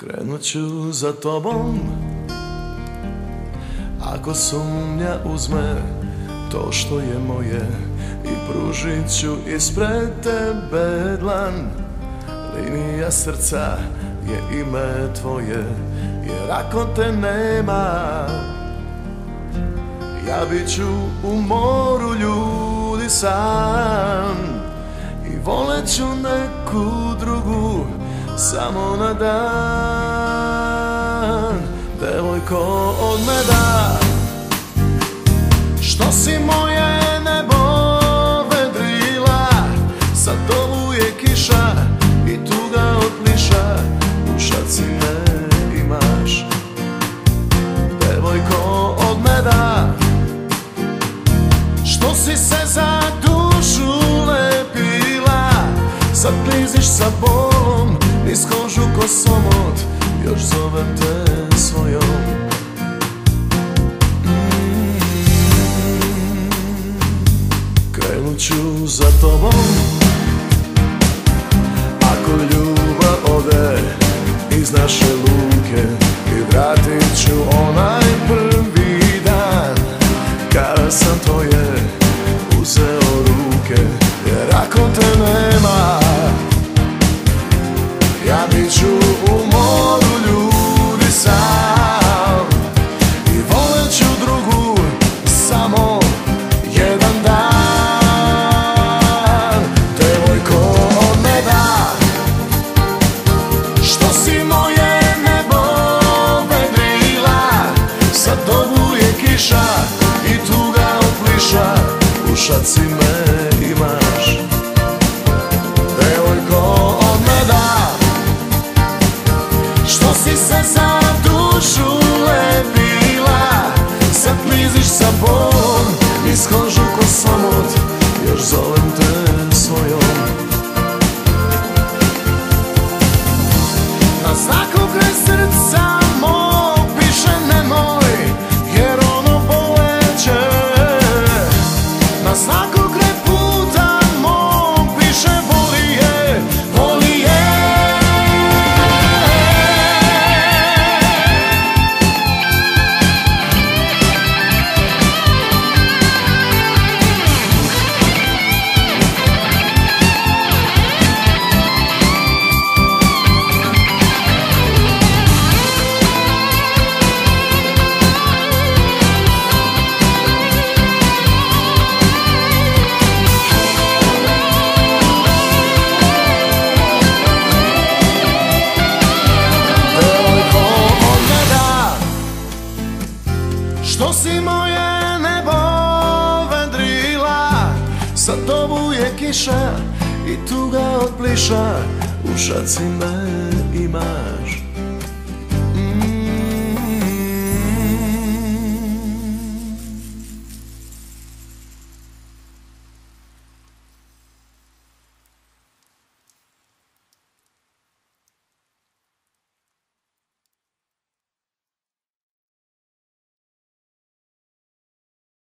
Krenut ću za tobom. Ako sumnja uzme to što je moje I pružit ću ispred tebe dlan. Linija srca je ime tvoje Jer ako te nema Ja bit ću u moru ljudi sam. I volet ću neku drugu samo na dan. Devojko od meda Što si moje nebo vedrila? Sad je kiša i tuga od pliša U šaci me imaš. Devojko od meda Što si se za dušu lepila? Sad kliziš sa bolom Niz ko somot Još zovem te svojom. Mm. Krenut ću za tobom. Ako ljubav ode Iz naše luke I vratit ću onaj prvi dan. Kada sam tvoje uzeo ruke Jer ako te nema Šaci me imaš. Devojko od meda što si se za dušu lepila? Sad kliziš sa bolom Iz kožu ko samot Još zovem te Si moje nebo vedrila Sad je kiša i tuga od pliša U šaci me imaš